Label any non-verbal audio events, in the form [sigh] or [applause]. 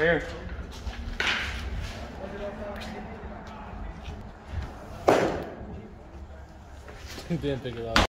here. [laughs] Didn't pick it up.